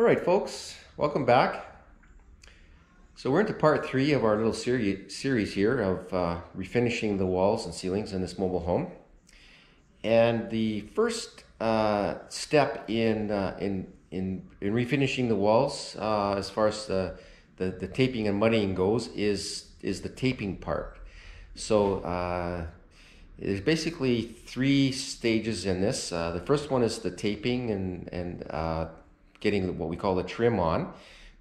All right, folks, welcome back. So we're into part three of our little series series here of uh, refinishing the walls and ceilings in this mobile home. And the first uh, step in, uh, in in in refinishing the walls, uh, as far as the, the, the taping and muddying goes, is is the taping part. So uh, there's basically three stages in this. Uh, the first one is the taping and and getting what we call the trim on,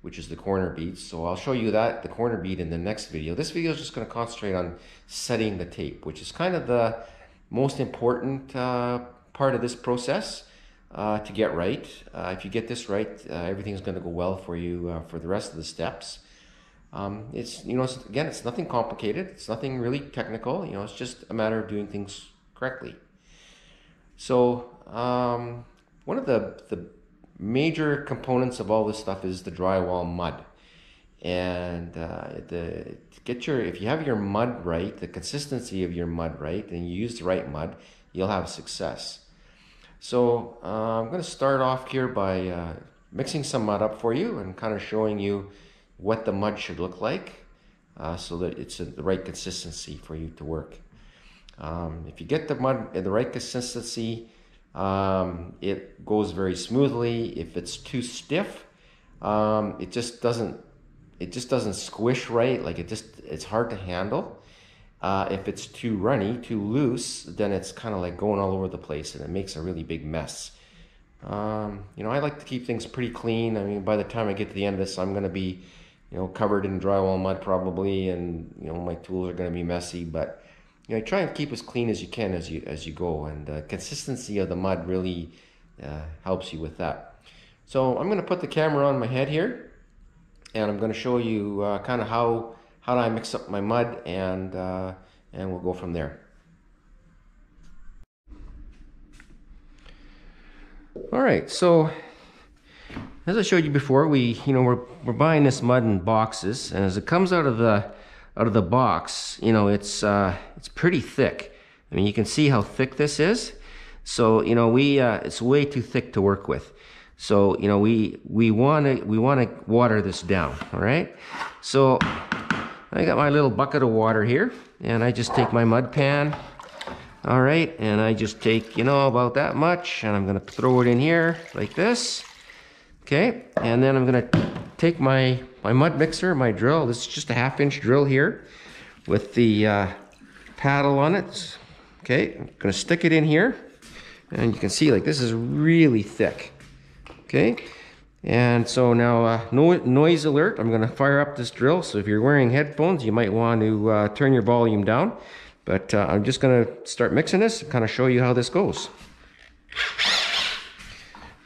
which is the corner beads. So I'll show you that, the corner bead in the next video. This video is just going to concentrate on setting the tape, which is kind of the most important uh, part of this process uh, to get right. Uh, if you get this right, uh, everything's going to go well for you uh, for the rest of the steps. Um, it's, you know, it's, again, it's nothing complicated. It's nothing really technical. You know, it's just a matter of doing things correctly. So um, one of the, the major components of all this stuff is the drywall mud. And uh, the get your if you have your mud right, the consistency of your mud right, and you use the right mud, you'll have success. So uh, I'm going to start off here by uh, mixing some mud up for you and kind of showing you what the mud should look like uh, so that it's the right consistency for you to work. Um, if you get the mud in the right consistency, um, it goes very smoothly. If it's too stiff, um, it just doesn't it just doesn't squish right. Like it just it's hard to handle. Uh, if it's too runny, too loose, then it's kind of like going all over the place and it makes a really big mess. Um, you know, I like to keep things pretty clean. I mean, by the time I get to the end of this, I'm going to be, you know, covered in drywall mud probably, and you know, my tools are going to be messy. But you know, try and keep as clean as you can as you as you go, and uh, consistency of the mud really uh, helps you with that. So I'm going to put the camera on my head here, and I'm going to show you uh, kind of how how do I mix up my mud, and uh, and we'll go from there. All right, so as I showed you before, we you know we're we're buying this mud in boxes, and as it comes out of the out of the box, you know, it's uh, it's pretty thick. I mean, you can see how thick this is. So, you know, we uh, it's way too thick to work with. So, you know, we we want to we want to water this down. All right. So, I got my little bucket of water here, and I just take my mud pan. All right, and I just take you know about that much, and I'm gonna throw it in here like this. Okay, and then I'm gonna take my, my mud mixer, my drill. This is just a half inch drill here with the uh, paddle on it. Okay, I'm gonna stick it in here. And you can see like this is really thick. Okay, and so now uh, no, noise alert. I'm gonna fire up this drill. So if you're wearing headphones, you might want to uh, turn your volume down. But uh, I'm just gonna start mixing this and kind of show you how this goes.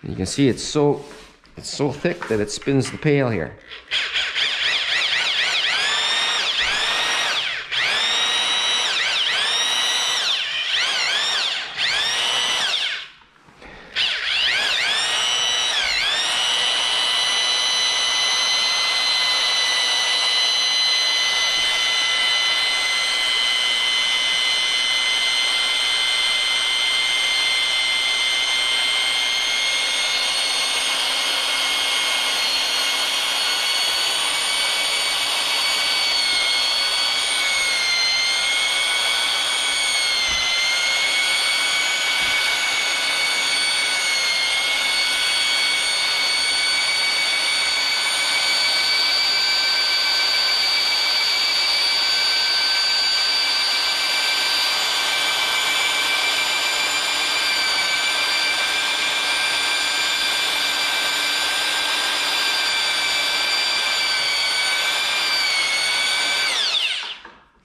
You can see it's so it's so thick that it spins the pail here.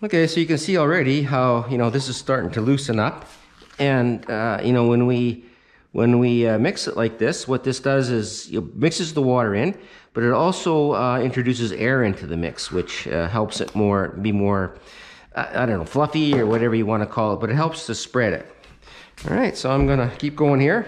Okay, so you can see already how, you know, this is starting to loosen up. And, uh, you know, when we, when we uh, mix it like this, what this does is it mixes the water in, but it also uh, introduces air into the mix, which uh, helps it more, be more, I don't know, fluffy or whatever you want to call it, but it helps to spread it. All right, so I'm gonna keep going here.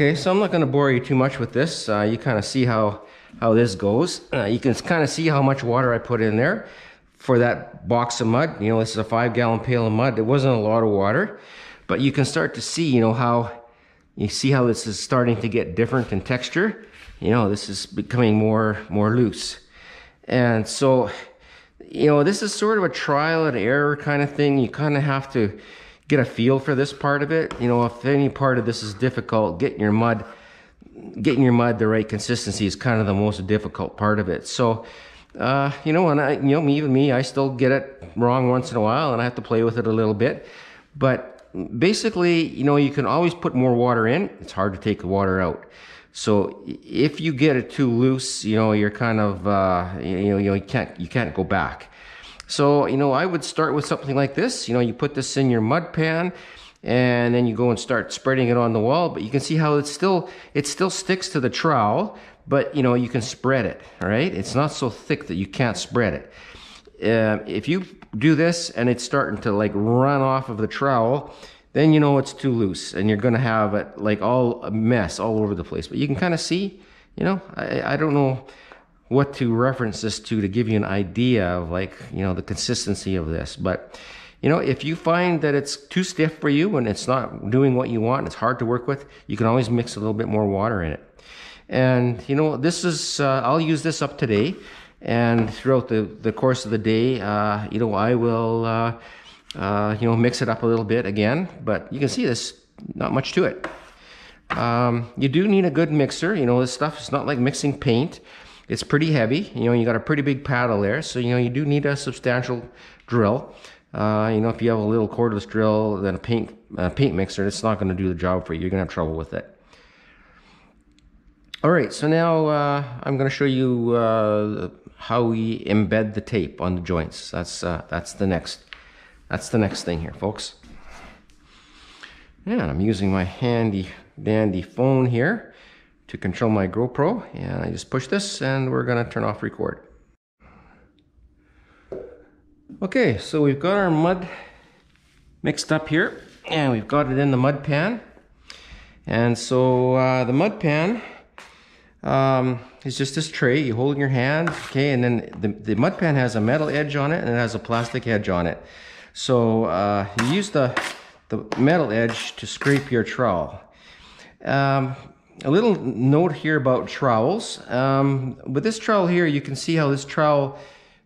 Okay, so I'm not going to bore you too much with this. Uh, you kind of see how, how this goes. Uh, you can kind of see how much water I put in there for that box of mud. You know, this is a five gallon pail of mud. It wasn't a lot of water, but you can start to see, you know, how you see how this is starting to get different in texture. You know, this is becoming more, more loose. And so, you know, this is sort of a trial and error kind of thing. You kind of have to get a feel for this part of it. You know, if any part of this is difficult, getting your mud, getting your mud the right consistency is kind of the most difficult part of it. So, uh, you know, and I, you know, me, even me, I still get it wrong once in a while, and I have to play with it a little bit. But basically, you know, you can always put more water in. It's hard to take the water out. So if you get it too loose, you know, you're kind of, uh, you know, you know, you can't, you can't go back. So, you know, I would start with something like this. You know, you put this in your mud pan and then you go and start spreading it on the wall, but you can see how it still, it still sticks to the trowel, but you know, you can spread it, all right? It's not so thick that you can't spread it. Uh, if you do this and it's starting to like run off of the trowel, then you know it's too loose and you're gonna have it like all a mess all over the place. But you can kind of see, you know, I, I don't know, what to reference this to to give you an idea of like, you know, the consistency of this. But, you know, if you find that it's too stiff for you and it's not doing what you want, it's hard to work with, you can always mix a little bit more water in it. And, you know, this is, uh, I'll use this up today. And throughout the, the course of the day, uh, you know, I will, uh, uh you know, mix it up a little bit again. But you can see this, not much to it. Um, you do need a good mixer. You know, this stuff is not like mixing paint. It's pretty heavy. You know, you got a pretty big paddle there, so you know you do need a substantial drill. Uh, you know, if you have a little cordless drill, then a paint paint mixer, it's not going to do the job for you. You're going to have trouble with it. All right, so now uh, I'm going to show you uh, how we embed the tape on the joints. That's uh, that's the next that's the next thing here, folks. And I'm using my handy dandy phone here to control my GoPro and I just push this and we're gonna turn off record. Okay, so we've got our mud mixed up here and we've got it in the mud pan. And so uh, the mud pan um, is just this tray you hold in your hand, okay, and then the, the mud pan has a metal edge on it and it has a plastic edge on it. So uh, you use the, the metal edge to scrape your trowel. Um, a little note here about trowels. Um, with this trowel here, you can see how this trowel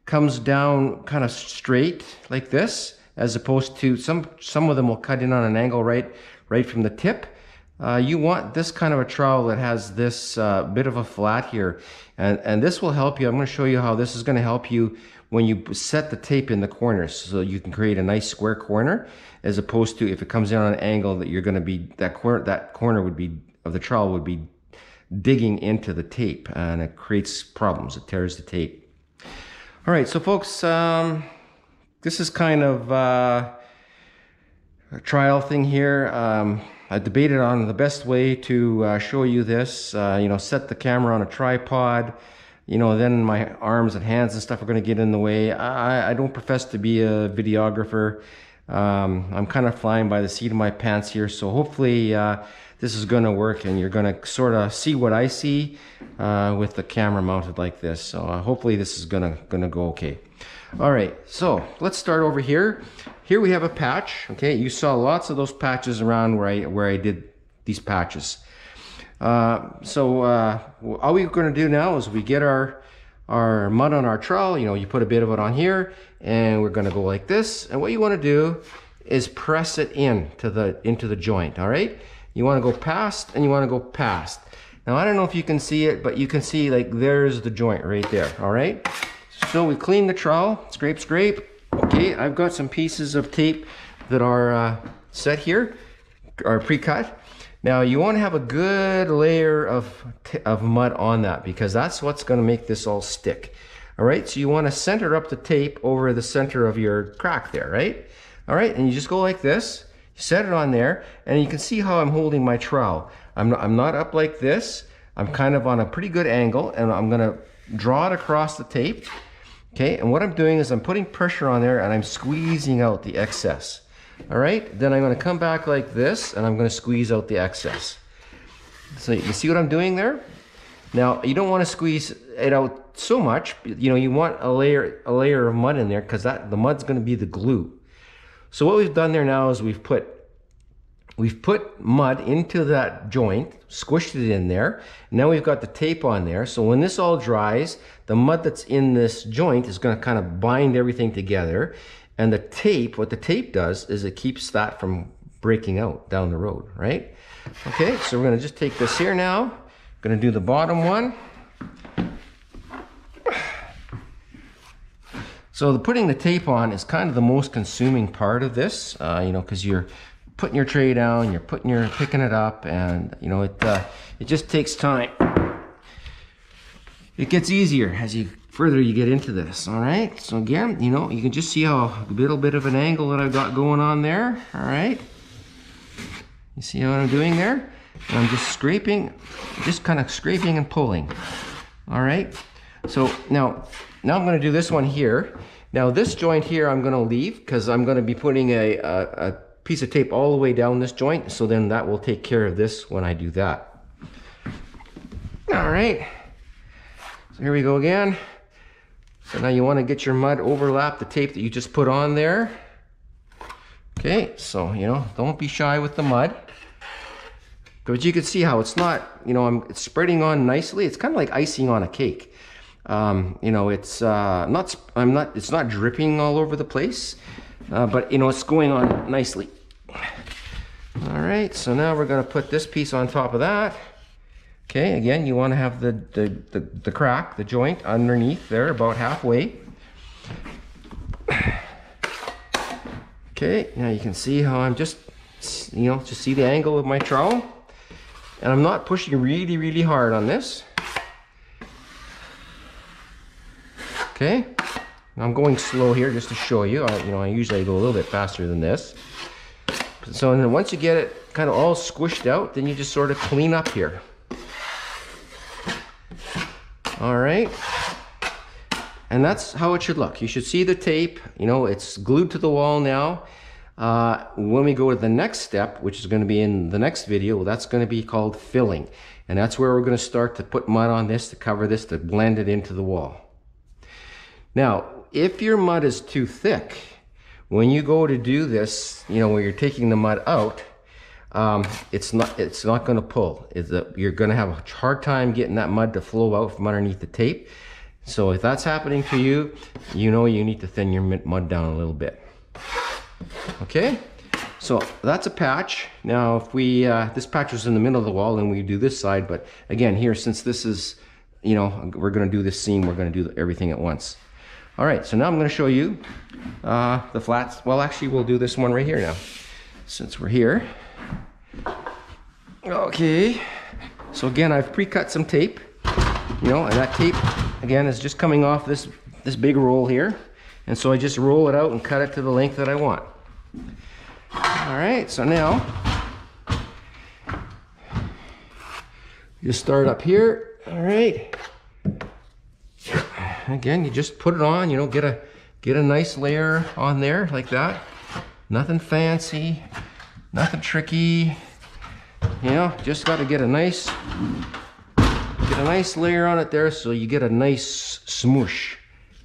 comes down kind of straight like this, as opposed to some some of them will cut in on an angle right right from the tip. Uh, you want this kind of a trowel that has this uh, bit of a flat here, and and this will help you. I'm going to show you how this is going to help you when you set the tape in the corners, so you can create a nice square corner, as opposed to if it comes in on an angle that you're going to be that corner that corner would be of the trowel would be digging into the tape and it creates problems. It tears the tape. All right, so folks, um, this is kind of uh, a trial thing here. Um, I debated on the best way to uh, show you this. Uh, you know, set the camera on a tripod. You know, then my arms and hands and stuff are going to get in the way. I, I don't profess to be a videographer. Um, I'm kind of flying by the seat of my pants here, so hopefully uh, this is going to work and you're going to sort of see what I see uh, with the camera mounted like this. So uh, hopefully this is going to going to go okay. All right, so let's start over here. Here we have a patch. Okay, you saw lots of those patches around where I where I did these patches. Uh, so uh, all we're going to do now is we get our our mud on our trowel. You know, you put a bit of it on here, and we're going to go like this. And what you want to do is press it in to the into the joint. All right. You want to go past and you want to go past. Now, I don't know if you can see it, but you can see like there's the joint right there, all right? So we clean the trowel, scrape, scrape. Okay, I've got some pieces of tape that are uh, set here, are pre-cut. Now you want to have a good layer of, of mud on that because that's what's going to make this all stick. All right, so you want to center up the tape over the center of your crack there, right? All right, and you just go like this you set it on there, and you can see how I'm holding my trowel. I'm not, I'm not up like this. I'm kind of on a pretty good angle, and I'm gonna draw it across the tape. Okay, and what I'm doing is I'm putting pressure on there and I'm squeezing out the excess. All right, then I'm gonna come back like this and I'm gonna squeeze out the excess. So you see what I'm doing there? Now you don't want to squeeze it out so much. You know, you want a layer a layer of mud in there because that the mud's going to be the glue. So what we've done there now is we've put we've put mud into that joint, squished it in there. Now we've got the tape on there. So when this all dries, the mud that's in this joint is going to kind of bind everything together. And the tape, what the tape does is it keeps that from breaking out down the road, right? Okay, so we're to just take this here now. To do the bottom one. So the putting the tape on is kind of the most consuming part of this, uh, you know, because you're putting your tray down, you're putting your picking it up, and you know it uh, it just takes time. It gets easier as you further you get into this. All right. So again, you know, you can just see how a little bit of an angle that I've got going on there. All right. You see what I'm doing there? And I'm just scraping, just kind of scraping and pulling. All right. So now, now I'm going to do this one here. Now this joint here I'm going to leave because I'm going to be putting a, a, a piece of tape all the way down this joint. So then that will take care of this when I do that. All right. So here we go again. So now you want to get your mud overlap the tape that you just put on there. Okay, so, you know, don't be shy with the mud. But you can see how it's not, you know, I'm, it's spreading on nicely. It's kind of like icing on a cake. Um, you know, it's uh, not, I'm not, it's not dripping all over the place, uh, but you know, it's going on nicely. All right, so now we're gonna put this piece on top of that. Okay, again, you wanna have the, the, the, the crack, the joint underneath there, about halfway. Okay, now you can see how I'm just, you know, just see the angle of my trowel. And I'm not pushing really, really hard on this. Okay, I'm going slow here just to show you. I, you know, I usually go a little bit faster than this. So and then once you get it kind of all squished out, then you just sort of clean up here. All right. And that's how it should look. You should see the tape, you know, it's glued to the wall now. Uh, when we go to the next step, which is going to be in the next video, that's going to be called filling. And that's where we're going to start to put mud on this to cover this to blend it into the wall. Now, if your mud is too thick, when you go to do this, you know, when you're taking the mud out, um, it's not it's not going to pull. You're going to have a hard time getting that mud to flow out from underneath the tape. So if that's happening to you, you know you need to thin your mud down a little bit. Okay, so that's a patch. Now if we, uh, this patch was in the middle of the wall and we do this side, but again here, since this is, you know, we're going to do this seam, we're going to do everything at once. All right, so now I'm going to show you uh, the flats. Well, actually, we'll do this one right here now, since we're here. Okay, so again, I've pre-cut some tape, you know, and that tape, again, is just coming off this, this big roll here. And so I just roll it out and cut it to the length that I want. All right, so now, you start up here, all right again, you just put it on, you know, get a get a nice layer on there like that. Nothing fancy, nothing tricky. You know, just got to get a nice get a nice layer on it there so you get a nice smoosh.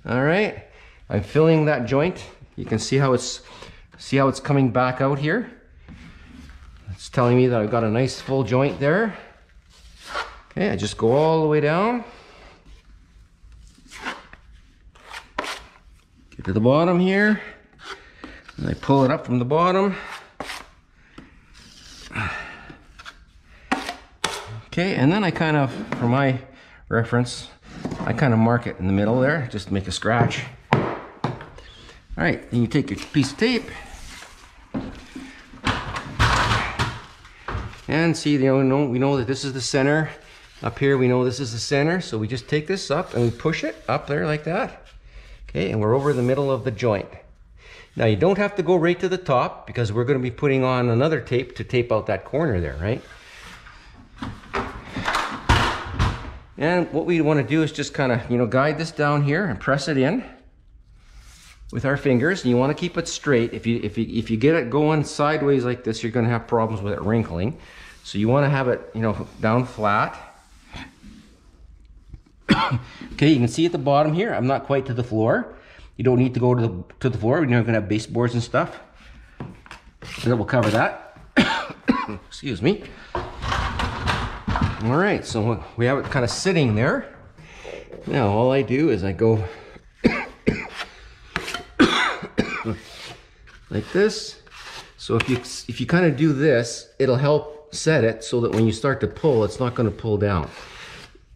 All right, I'm filling that joint. You can see how it's see how it's coming back out here. It's telling me that I've got a nice full joint there. Okay, I just go all the way down. Get to the bottom here. And I pull it up from the bottom. Okay, and then I kind of, for my reference, I kind of mark it in the middle there, just to make a scratch. All right, then you take your piece of tape. And see, you know, we know that this is the center. Up here, we know this is the center, so we just take this up and we push it up there like that. Okay, and we're over the middle of the joint. Now you don't have to go right to the top because we're going to be putting on another tape to tape out that corner there, right? And what we want to do is just kind of, you know, guide this down here and press it in with our fingers. And you want to keep it straight. If you, if you, if you get it going sideways like this, you're going to have problems with it wrinkling. So you want to have it, you know, down flat. okay, you can see at the bottom here, I'm not quite to the floor. You don't need to go to the, to the floor. We're not gonna have baseboards and stuff. So we'll cover that. Excuse me. All right, so we have it kind of sitting there. Now all I do is I go like this. So if you if you kind of do this, it'll help set it so that when you start to pull, it's not going to pull down.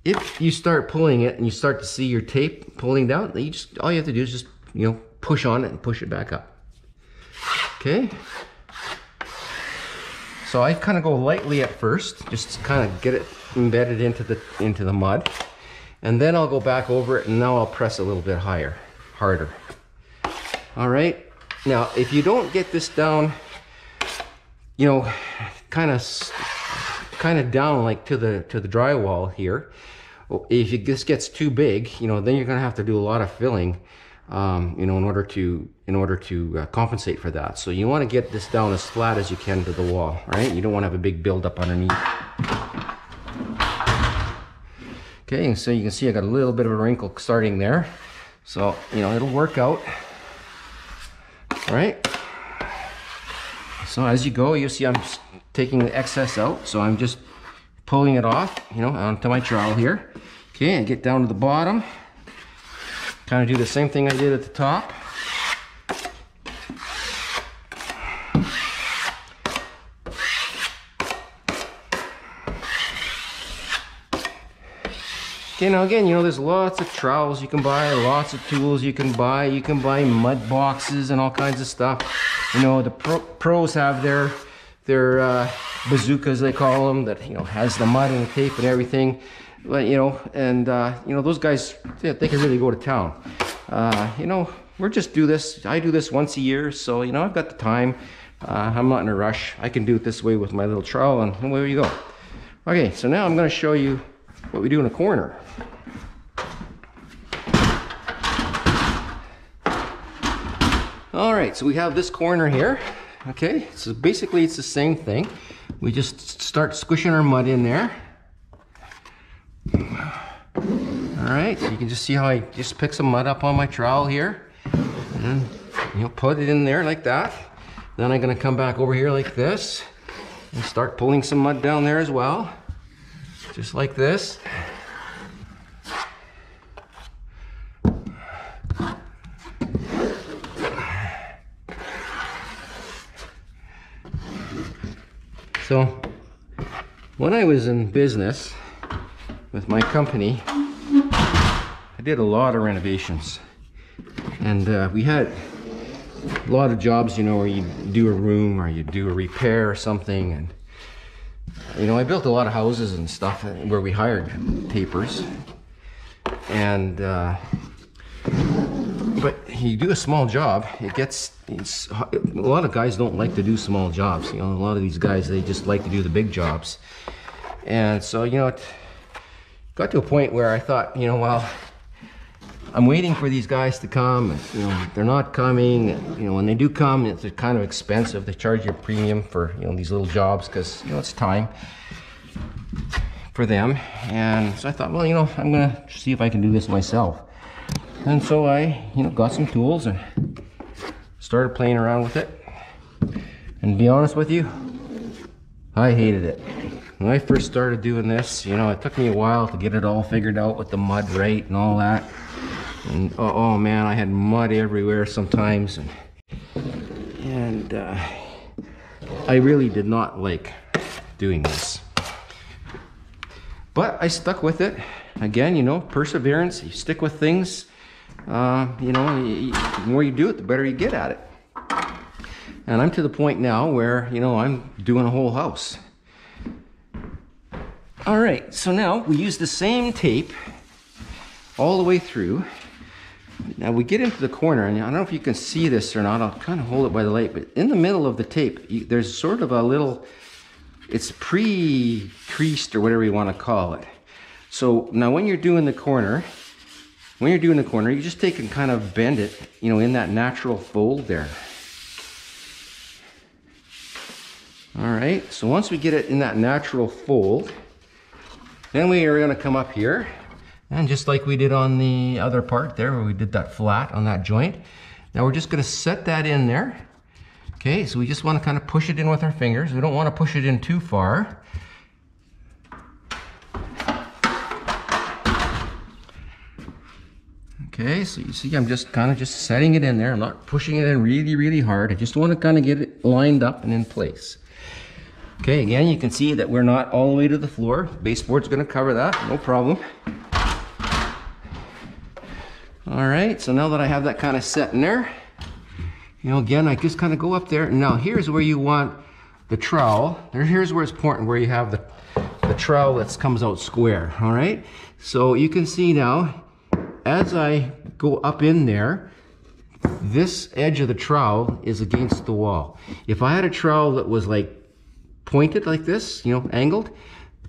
If you start pulling it and you start to see your tape pulling down, you just all you have to do is just you know push on it and push it back up. Okay. So I kind of go lightly at first, just kind of get it embedded into the into the mud. And then I'll go back over it and now I'll press a little bit higher, harder. All right. Now, if you don't get this down, you know, kind of kind of down like to the to the drywall here, if this gets too big, you know, then you're going to have to do a lot of filling, um, you know, in order to in order to uh, compensate for that. So you want to get this down as flat as you can to the wall, right? You don't want to have a big buildup underneath. Okay, so you can see I got a little bit of a wrinkle starting there. So, you know, it'll work out right? So as you go, you see I'm taking the excess out. So I'm just pulling it off, you know, onto my trowel here. Okay, and get down to the bottom. Kind of do the same thing I did at the top. Okay, now again, you know, there's lots of trowels you can buy, lots of tools you can buy. You can buy mud boxes and all kinds of stuff. You know, the pro pros have their their uh, bazookas, they call them, that, you know, has the mud and the tape and everything. But, you know, and, uh, you know, those guys, they, they can really go to town. Uh, you know, we're just do this. I do this once a year, so, you know, I've got the time. Uh, I'm not in a rush. I can do it this way with my little trowel, and away you go. Okay, so now I'm going to show you what we do in a corner. All right, so we have this corner here. Okay, so basically it's the same thing. We just start squishing our mud in there. All right, so you can just see how I just pick some mud up on my trowel here. And you know, put it in there like that. Then I'm gonna come back over here like this and start pulling some mud down there as well just like this. So, when I was in business with my company, I did a lot of renovations. And uh, we had a lot of jobs, you know, where you do a room or you do a repair or something. And you know, I built a lot of houses and stuff where we hired tapers. And, uh, but you do a small job, it gets, a lot of guys don't like to do small jobs. You know, a lot of these guys, they just like to do the big jobs. And so, you know, it got to a point where I thought, you know, well, I'm waiting for these guys to come. And, you know, they're not coming. And, you know, when they do come, it's kind of expensive. They charge you a premium for you know these little jobs because you know it's time for them. And so I thought, well, you know, I'm gonna see if I can do this myself. And so I, you know, got some tools and started playing around with it. And be honest with you, I hated it. When I first started doing this, you know, it took me a while to get it all figured out with the mud right and all that. And oh, oh man, I had mud everywhere sometimes. And, and uh, I really did not like doing this. But I stuck with it. Again, you know, perseverance. You stick with things. Uh, you know, you, the more you do it, the better you get at it. And I'm to the point now where, you know, I'm doing a whole house. All right, so now we use the same tape all the way through. Now we get into the corner, and I don't know if you can see this or not. I'll kind of hold it by the light, but in the middle of the tape, you, there's sort of a little, it's pre-creased or whatever you want to call it. So now when you're doing the corner, when you're doing the corner, you just take and kind of bend it, you know, in that natural fold there. All right, so once we get it in that natural fold, then we are gonna come up here and just like we did on the other part there where we did that flat on that joint, now we're just gonna set that in there. Okay, so we just wanna kind of push it in with our fingers. We don't wanna push it in too far. Okay, so you see I'm just kind of just setting it in there. I'm not pushing it in really, really hard. I just want to kind of get it lined up and in place. Okay, again, you can see that we're not all the way to the floor. Baseboard's gonna cover that, no problem. All right, so now that I have that kind of set in there, you know, again, I just kind of go up there. Now here's where you want the trowel. There, here's where it's important, where you have the, the trowel that comes out square, all right? So you can see now, as I go up in there, this edge of the trowel is against the wall. If I had a trowel that was like pointed like this, you know, angled,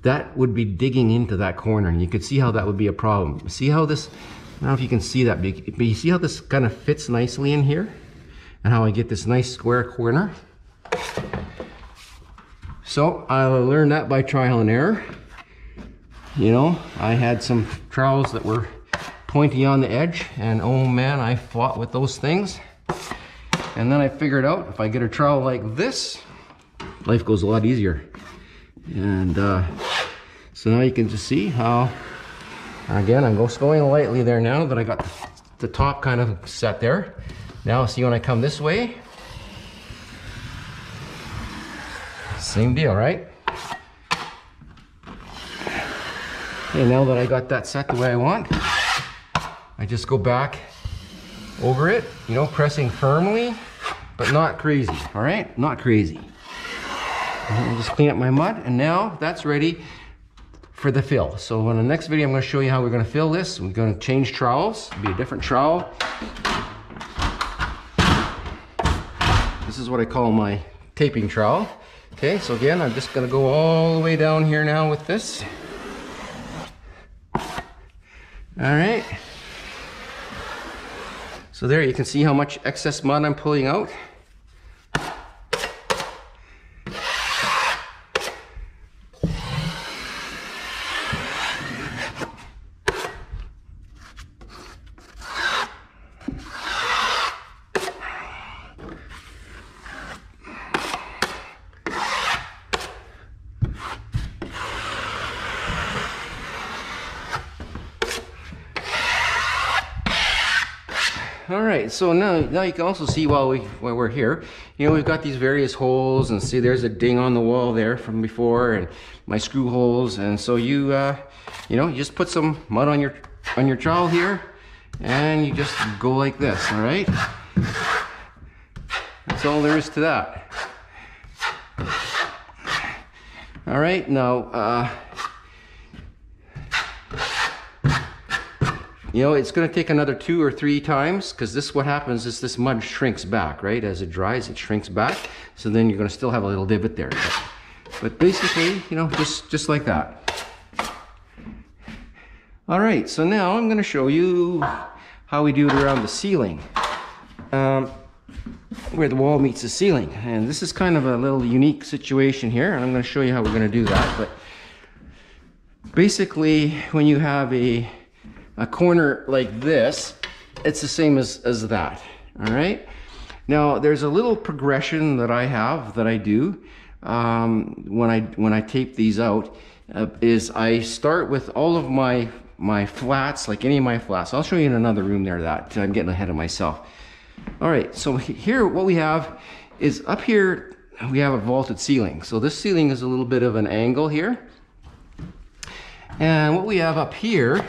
that would be digging into that corner and you could see how that would be a problem. See how this, I don't know if you can see that, but you see how this kind of fits nicely in here? And how I get this nice square corner? So I learned that by trial and error. You know, I had some trowels that were pointy on the edge and oh man I fought with those things and then I figured out if I get a trowel like this life goes a lot easier and uh, so now you can just see how again I'm just going lightly there now that I got the top kind of set there now see when I come this way same deal right okay now that I got that set the way I want I just go back over it, you know, pressing firmly, but not crazy, all right? Not crazy. And just clean up my mud, and now that's ready for the fill. So in the next video, I'm gonna show you how we're gonna fill this. We're gonna change trowels, It'll be a different trowel. This is what I call my taping trowel. Okay, so again, I'm just gonna go all the way down here now with this. All right. So there you can see how much excess mud I'm pulling out. All right, so now, you can also see while, we, while we're here, you know, we've got these various holes and see there's a ding on the wall there from before and my screw holes. And so you, uh, you know, you just put some mud on your, on your trowel here and you just go like this, all right? That's all there is to that. All right, now, uh, You know, it's going to take another two or three times because this what happens is this mud shrinks back, right? As it dries, it shrinks back. So then you're going to still have a little divot there. But, but basically, you know, just, just like that. All right, so now I'm going to show you how we do it around the ceiling. Um, where the wall meets the ceiling. And this is kind of a little unique situation here. And I'm going to show you how we're going to do that. But basically, when you have a a corner like this, it's the same as, as that, all right? Now, there's a little progression that I have that I do um, when, I, when I tape these out, uh, is I start with all of my, my flats, like any of my flats. I'll show you in another room there that I'm getting ahead of myself. All right, so here what we have is up here, we have a vaulted ceiling. So this ceiling is a little bit of an angle here. And what we have up here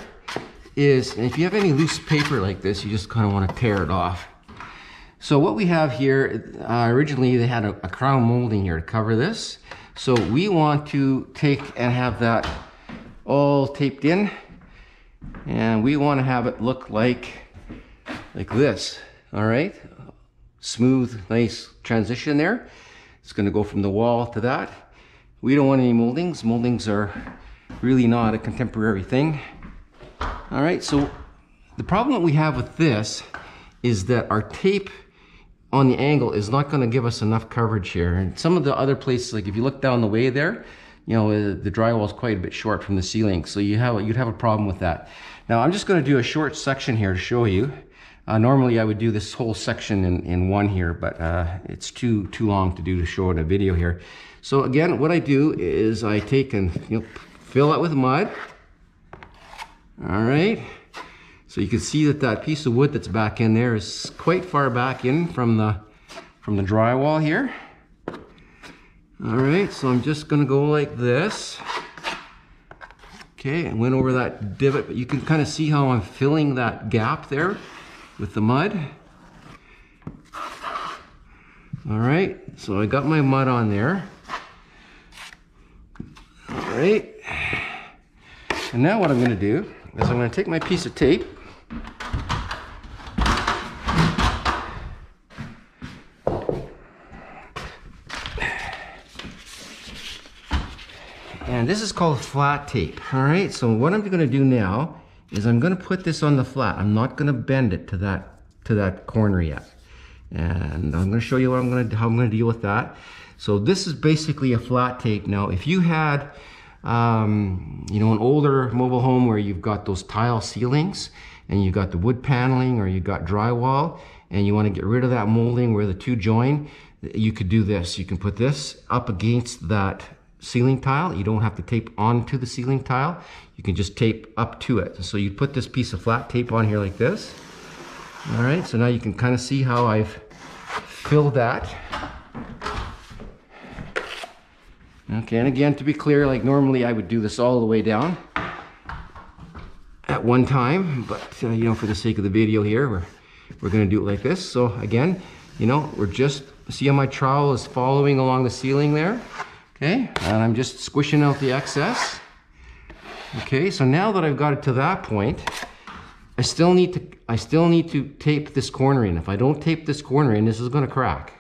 is, if you have any loose paper like this, you just kind of want to tear it off. So what we have here, uh, originally they had a, a crown molding here to cover this. So we want to take and have that all taped in. And we want to have it look like, like this, all right? Smooth, nice transition there. It's gonna go from the wall to that. We don't want any moldings. Moldings are really not a contemporary thing. All right, so the problem that we have with this is that our tape on the angle is not going to give us enough coverage here. And some of the other places, like if you look down the way there, you know, uh, the drywall is quite a bit short from the ceiling. So you have, you'd have a problem with that. Now I'm just going to do a short section here to show you. Uh, normally I would do this whole section in, in one here, but uh, it's too too long to do to show in a video here. So again, what I do is I take and you know, fill it with mud. All right. So you can see that that piece of wood that's back in there is quite far back in from the from the drywall here. All right, so I'm just gonna go like this. Okay, I went over that divot, but you can kind of see how I'm filling that gap there with the mud. All right, so I got my mud on there. All right, and now what I'm gonna do is I'm gonna take my piece of tape And this is called flat tape, all right? So what I'm gonna do now is I'm gonna put this on the flat. I'm not gonna bend it to that, to that corner yet. And I'm gonna show you what I'm gonna, how I'm gonna deal with that. So this is basically a flat tape. Now, if you had, um, you know, an older mobile home where you've got those tile ceilings and you've got the wood paneling or you've got drywall and you wanna get rid of that molding where the two join, you could do this. You can put this up against that ceiling tile. You don't have to tape onto the ceiling tile. You can just tape up to it. So you put this piece of flat tape on here like this. All right, so now you can kind of see how I've filled that. Okay, and again, to be clear, like normally I would do this all the way down at one time, but uh, you know, for the sake of the video here, we're, we're gonna do it like this. So again, you know, we're just, see how my trowel is following along the ceiling there? Okay, and I'm just squishing out the excess. Okay, so now that I've got it to that point, I still need to I still need to tape this corner in. If I don't tape this corner in, this is gonna crack.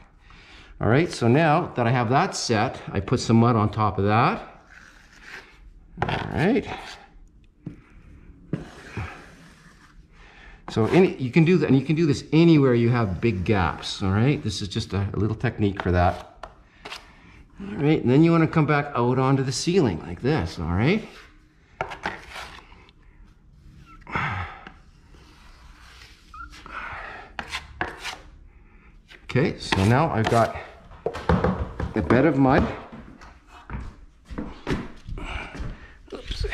All right, so now that I have that set, I put some mud on top of that. All right. So any, you can do that, and you can do this anywhere you have big gaps, all right? This is just a, a little technique for that. All right, and then you want to come back out onto the ceiling like this, all right? Okay, so now I've got a bed of mud. Oops.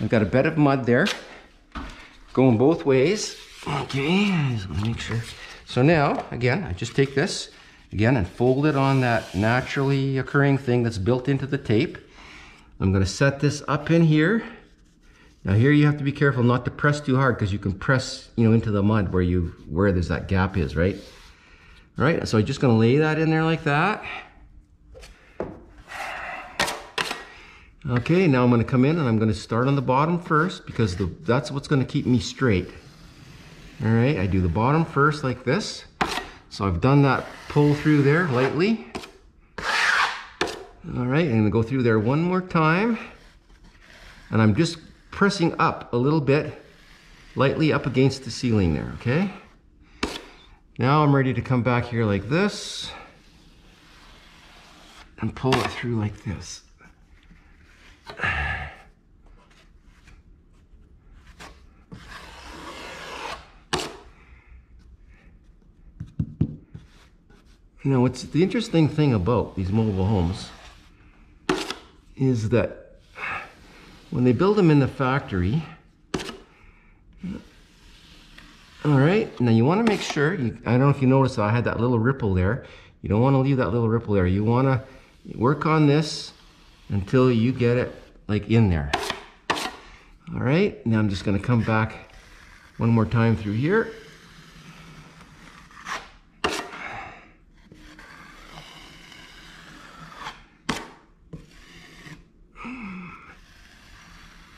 I've got a bed of mud there going both ways. Okay, want to make sure. So now, again, I just take this again and fold it on that naturally occurring thing that's built into the tape. I'm gonna set this up in here. Now here you have to be careful not to press too hard because you can press, you know, into the mud where you where there's that gap is, right? All right, so I'm just gonna lay that in there like that. Okay, now I'm gonna come in and I'm gonna start on the bottom first because the, that's what's gonna keep me straight. All right, I do the bottom first like this. So I've done that pull through there lightly. All right, I'm gonna go through there one more time. And I'm just pressing up a little bit, lightly up against the ceiling there, okay? Now I'm ready to come back here like this and pull it through like this. You know, what's the interesting thing about these mobile homes is that when they build them in the factory, all right, now you want to make sure, you, I don't know if you noticed I had that little ripple there. You don't want to leave that little ripple there. You want to work on this until you get it like in there. All right, now I'm just going to come back one more time through here.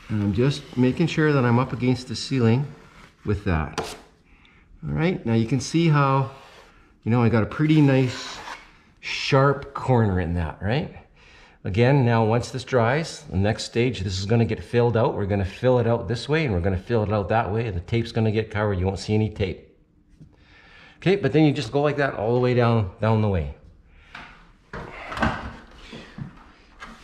And I'm just making sure that I'm up against the ceiling with that. All right, now you can see how, you know, I got a pretty nice sharp corner in that, right? Again, now once this dries, the next stage, this is gonna get filled out. We're gonna fill it out this way and we're gonna fill it out that way and the tape's gonna get covered. You won't see any tape. Okay, but then you just go like that all the way down, down the way.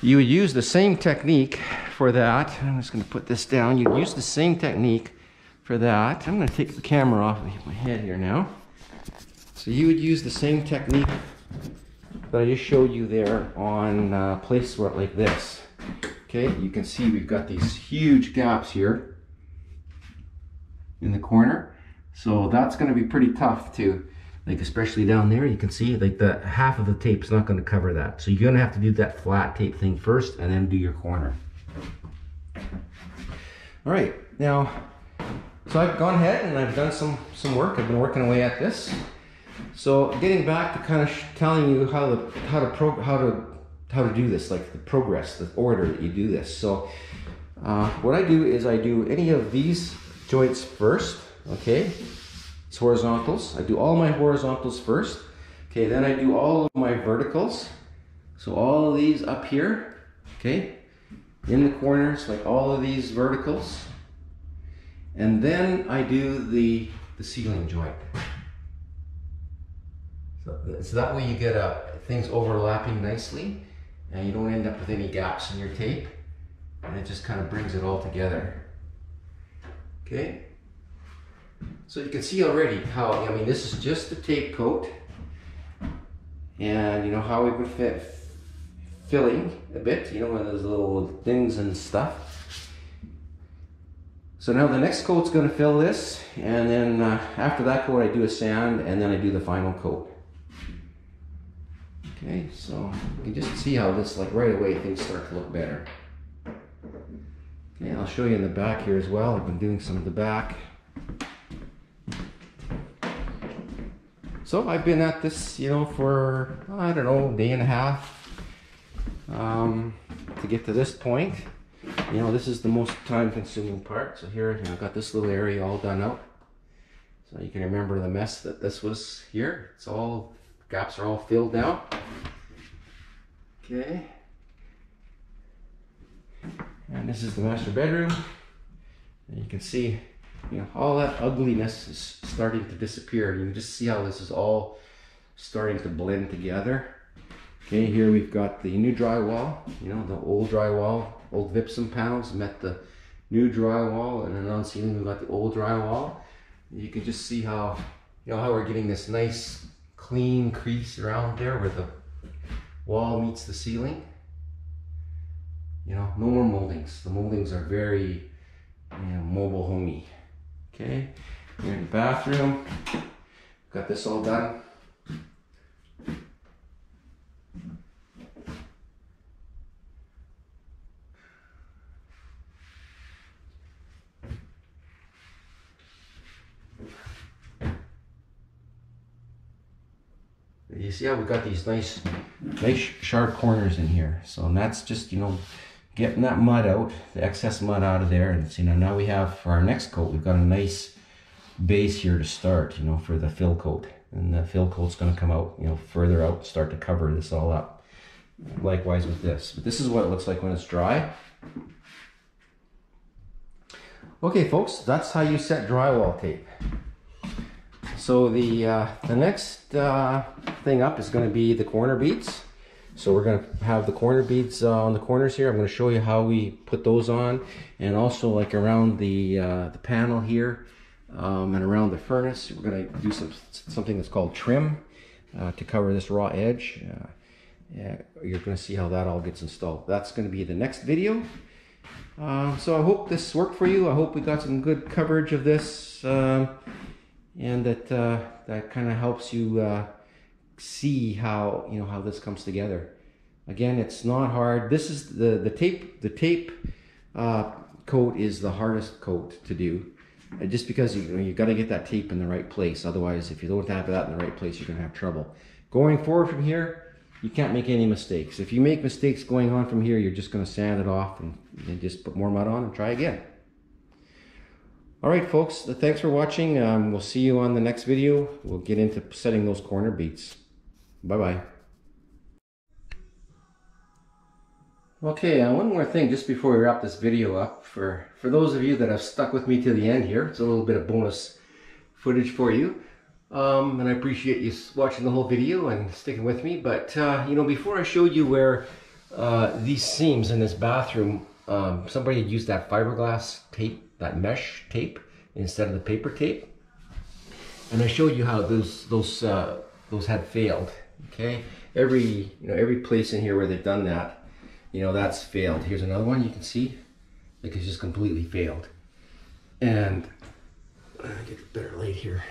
You would use the same technique for that. I'm just gonna put this down. You'd use the same technique for that. I'm gonna take the camera off my head here now. So you would use the same technique that I just showed you there on a place where, like this. Okay, you can see we've got these huge gaps here in the corner. So that's going to be pretty tough to, like especially down there, you can see like the half of the tape is not going to cover that. So you're going to have to do that flat tape thing first and then do your corner. All right, now, so I've gone ahead and I've done some, some work. I've been working away at this. So getting back to kind of telling you how to, how to, how to, how to do this, like the progress, the order that you do this. So uh, what I do is I do any of these joints first, okay? It's horizontals. I do all my horizontals first. Okay, then I do all of my verticals. So all of these up here, okay? In the corners, like all of these verticals. And then I do the, the ceiling joint. So, so that way you get uh, things overlapping nicely and you don't end up with any gaps in your tape. And it just kind of brings it all together. Okay? So you can see already how, I mean, this is just a tape coat. And you know how we would fit, filling a bit, you know, with those little things and stuff. So now the next coat's gonna fill this, and then uh, after that coat I do a sand, and then I do the final coat. Okay, so you can just see how this, like right away, things start to look better. Okay, I'll show you in the back here as well. I've been doing some of the back. So I've been at this, you know, for, I don't know, day and a half um, to get to this point. You know, this is the most time consuming part. So here, you know, I've got this little area all done out. So you can remember the mess that this was here. It's all, gaps are all filled now. Okay. And this is the master bedroom. And you can see you know, all that ugliness is starting to disappear. You can just see how this is all starting to blend together. Okay, here we've got the new drywall, you know, the old drywall, old gypsum panels met the new drywall, and then on ceiling we've got the old drywall. You can just see how, you know, how we're getting this nice clean crease around there where the wall meets the ceiling. You know, no more moldings. The moldings are very, you know, mobile homey. Okay, here in the bathroom, got this all done. You see how we got these nice, nice sharp corners in here. So that's just, you know, getting that mud out, the excess mud out of there. And you know, now we have for our next coat, we've got a nice base here to start, you know, for the fill coat. And the fill coat's gonna come out, you know, further out, start to cover this all up. Likewise with this. But this is what it looks like when it's dry. Okay, folks, that's how you set drywall tape. So the uh, the next uh, thing up is going to be the corner beads. So we're going to have the corner beads uh, on the corners here. I'm going to show you how we put those on and also like around the, uh, the panel here um, and around the furnace. We're going to do some something that's called trim uh, to cover this raw edge. Uh, yeah, you're going to see how that all gets installed. That's going to be the next video. Uh, so I hope this worked for you. I hope we got some good coverage of this um, and that uh, that kind of helps you see how you know how this comes together. Again, it's not hard. This is the the tape. The tape uh, coat is the hardest coat to do, uh, just because you, you got to get that tape in the right place. Otherwise, if you don't have that in the right place, you're gonna have trouble. Going forward from here, you can't make any mistakes. If you make mistakes going on from here, you're just gonna sand it off and, and just put more mud on and try again. All right, folks, thanks for watching. Um, we'll see you on the next video. We'll get into setting those corner beads. Bye-bye. Okay, uh, one more thing just before we wrap this video up. For, for those of you that have stuck with me to the end here, it's a little bit of bonus footage for you. Um, and I appreciate you watching the whole video and sticking with me. But, uh, you know, before I showed you where uh, these seams in this bathroom, um, somebody had used that fiberglass tape, that mesh tape, instead of the paper tape. And I showed you how those, those, uh, those had failed, okay? Every, you know, every place in here where they've done that, you know, that's failed. Here's another one you can see, like it's just completely failed. And, I get better light here.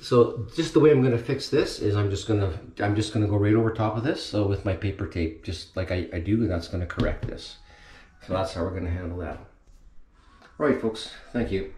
So just the way I'm gonna fix this is I'm just gonna I'm just gonna go right over top of this. So with my paper tape, just like I, I do, and that's gonna correct this. So that's how we're gonna handle that. All right, folks. Thank you.